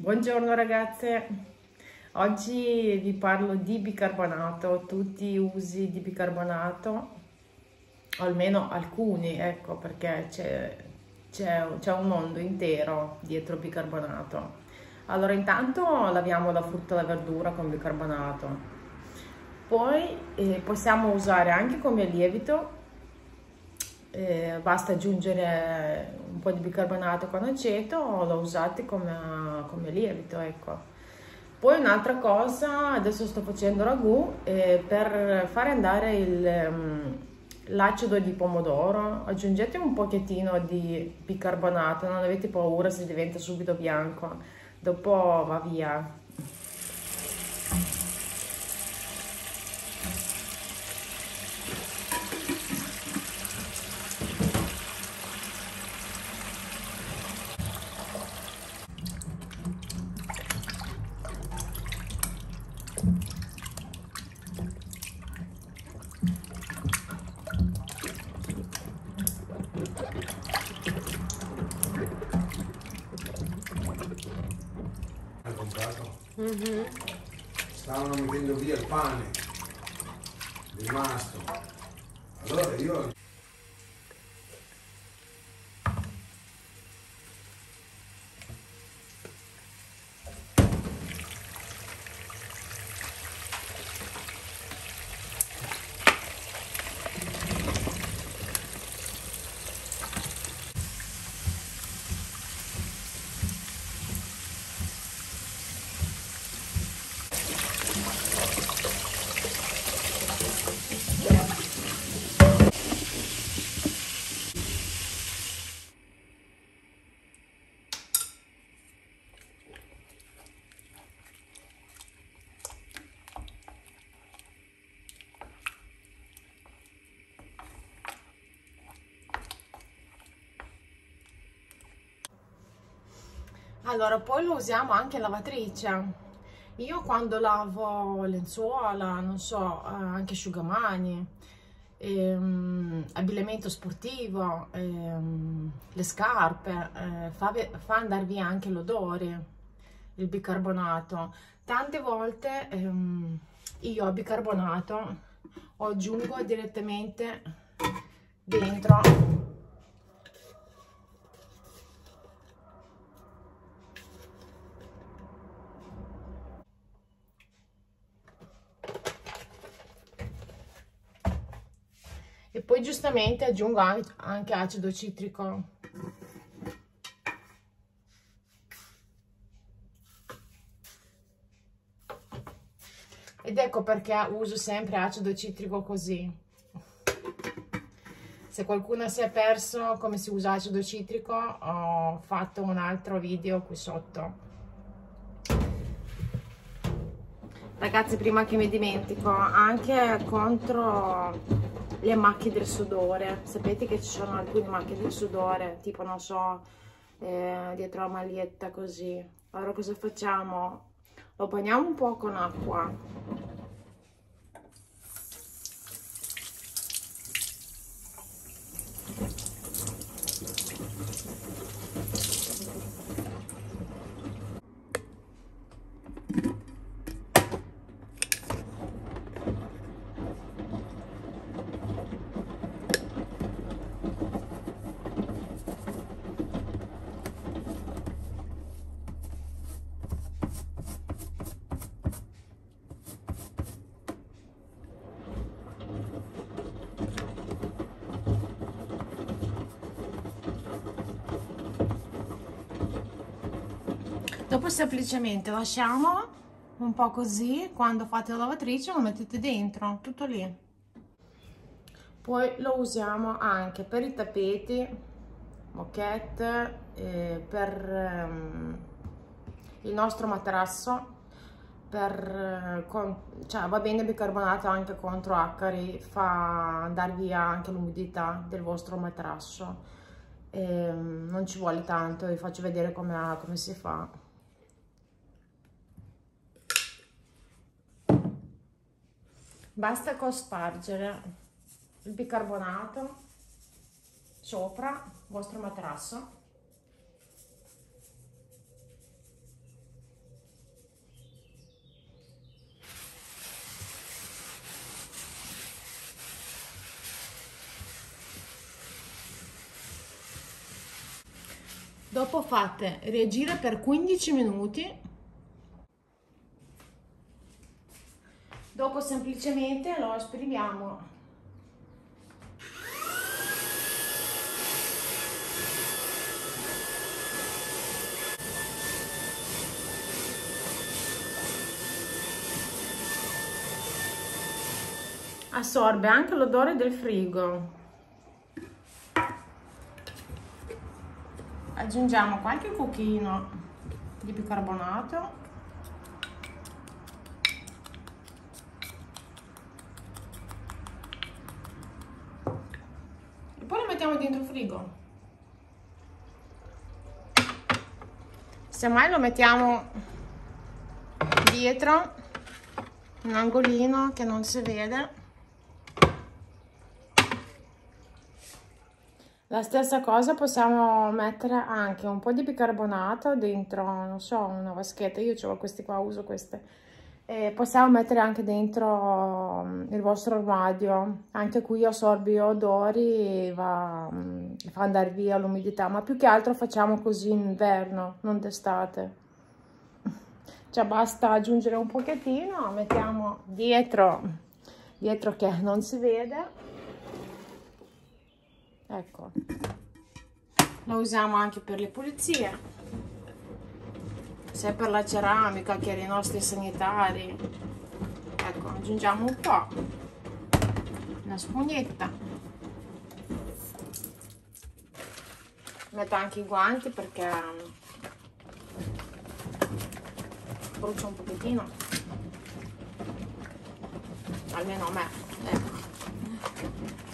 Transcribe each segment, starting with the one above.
Buongiorno ragazze, oggi vi parlo di bicarbonato, tutti usi di bicarbonato, almeno alcuni, ecco perché c'è un mondo intero dietro bicarbonato. Allora intanto laviamo la frutta e la verdura con bicarbonato, poi eh, possiamo usare anche come lievito eh, basta aggiungere un po' di bicarbonato con aceto o lo usate come, come lievito ecco. Poi un'altra cosa adesso sto facendo ragù eh, per fare andare mm, l'acido di pomodoro aggiungete un pochettino di bicarbonato non avete paura se diventa subito bianco. Dopo va via Mm-hmm. Stavano mettendo via il pane rimasto. Allora io Allora, poi lo usiamo anche lavatrice. Io quando lavo lenzuola, non so, eh, anche asciugamani, ehm, abbigliamento sportivo, ehm, le scarpe, eh, fa, fa andare via anche l'odore, il bicarbonato. Tante volte ehm, io a bicarbonato aggiungo direttamente dentro poi giustamente aggiungo anche acido citrico. Ed ecco perché uso sempre acido citrico così. Se qualcuno si è perso come si usa acido citrico ho fatto un altro video qui sotto. Ragazzi prima che mi dimentico anche contro le macchie del sudore. Sapete che ci sono alcune macchie del sudore tipo non so eh, dietro la maglietta così. Allora cosa facciamo? Lo bagniamo un po' con acqua dopo semplicemente lasciamo un po' così quando fate la lavatrice lo mettete dentro tutto lì. Poi lo usiamo anche per i tappeti moquette eh, per ehm, il nostro materasso per, con, cioè, va bene bicarbonato anche contro acari fa andare via anche l'umidità del vostro materasso. Eh, non ci vuole tanto vi faccio vedere come, come si fa basta cospargere il bicarbonato sopra il vostro matrasso Dopo fate reagire per 15 minuti dopo semplicemente lo esprimiamo. Assorbe anche l'odore del frigo. Aggiungiamo qualche cucchino di bicarbonato poi lo mettiamo dentro il frigo. Semmai lo mettiamo dietro un angolino che non si vede. La stessa cosa possiamo mettere anche un po' di bicarbonato dentro, non so, una vaschetta, io ho questi qua, uso queste. E possiamo mettere anche dentro mm, il vostro armadio, anche qui assorbi odori e va, mm, fa andare via l'umidità, ma più che altro facciamo così in inverno, non d'estate. Cioè basta aggiungere un pochettino, mettiamo dietro, dietro che non si vede. Ecco. La usiamo anche per le pulizie se per la ceramica che i nostri sanitari. Ecco aggiungiamo un po' una spugnetta. Metto anche i guanti perché brucia un pochettino. Almeno a me ecco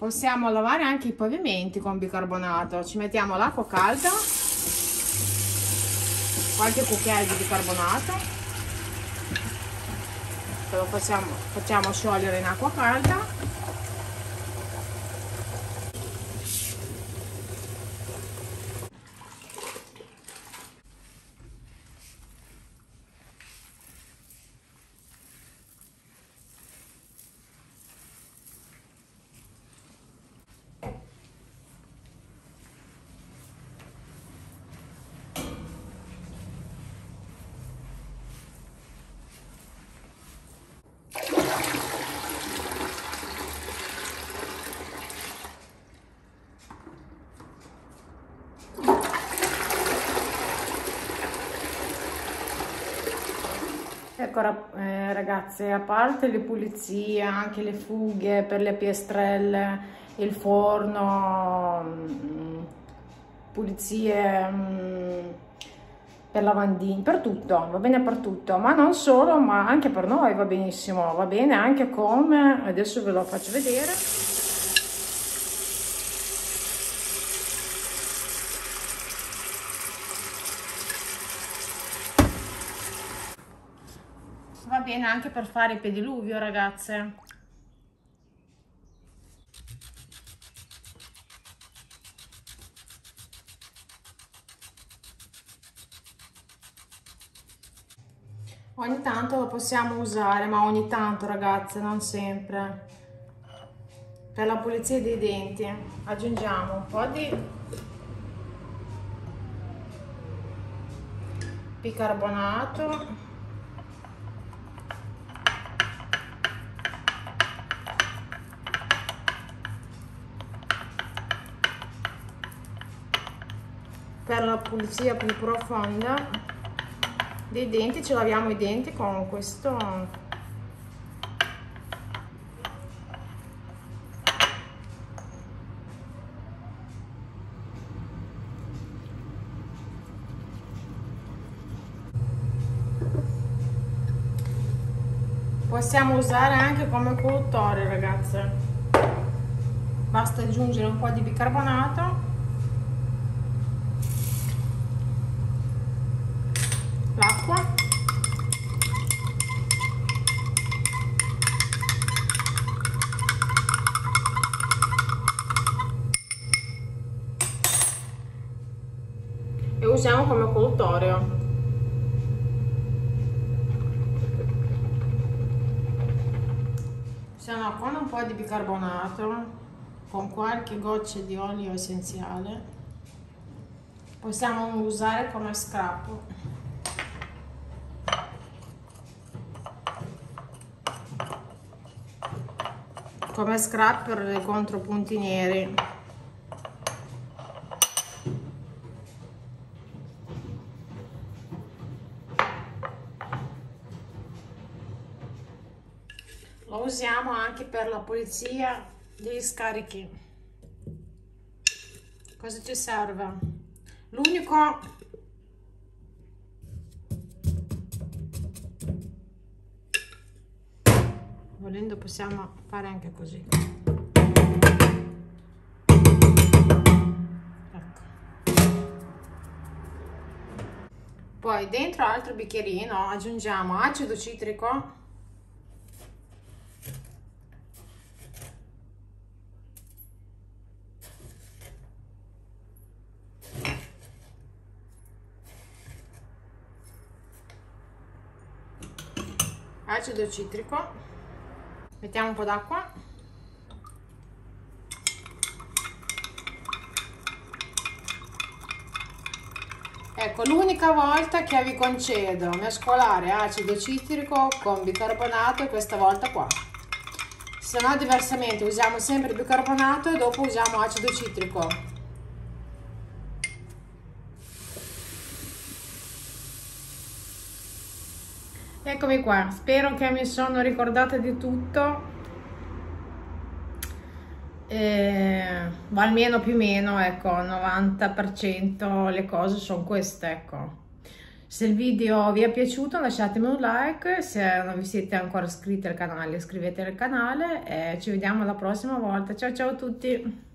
possiamo lavare anche i pavimenti con bicarbonato. Ci mettiamo l'acqua calda qualche cucchiaio di bicarbonato. Lo facciamo, facciamo sciogliere in acqua calda Ecco eh, ragazze, a parte le pulizie, anche le fughe per le piastrelle, il forno, mm, pulizie mm, per lavandini, per tutto, va bene per tutto, ma non solo, ma anche per noi va benissimo, va bene anche come, adesso ve lo faccio vedere. Bene anche per fare il pediluvio ragazze. Ogni tanto lo possiamo usare ma ogni tanto ragazze non sempre. Per la pulizia dei denti aggiungiamo un po' di bicarbonato per la pulizia più profonda dei denti ci laviamo i denti con questo. Possiamo usare anche come collutore ragazze. Basta aggiungere un po' di bicarbonato l'acqua e usiamo come coltorio usiamo con un po' di bicarbonato con qualche goccia di olio essenziale. Possiamo usare come scrappo. Come scrap per i contropunti neri anche per la pulizia degli scarichi. Cosa ci serve? L'unico volendo possiamo fare anche così. Ecco. poi dentro altro bicchierino aggiungiamo acido citrico acido citrico. Mettiamo un po' d'acqua. Ecco l'unica volta che vi concedo mescolare acido citrico con bicarbonato è questa volta qua. Se no diversamente usiamo sempre bicarbonato e dopo usiamo acido citrico Eccomi qua, spero che mi sono ricordata di tutto, eh, almeno più o meno, ecco, 90% le cose sono queste, ecco. Se il video vi è piaciuto lasciatemi un like, se non vi siete ancora iscritti al canale iscrivetevi al canale e ci vediamo la prossima volta. Ciao ciao a tutti!